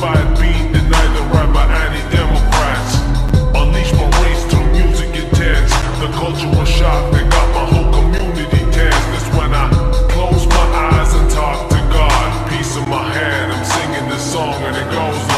by being denied the right by anti-democrats. Unleash my race to music intense The The cultural shock that got my whole community tense. That's when I close my eyes and talk to God. Peace in my hand, I'm singing this song and it goes.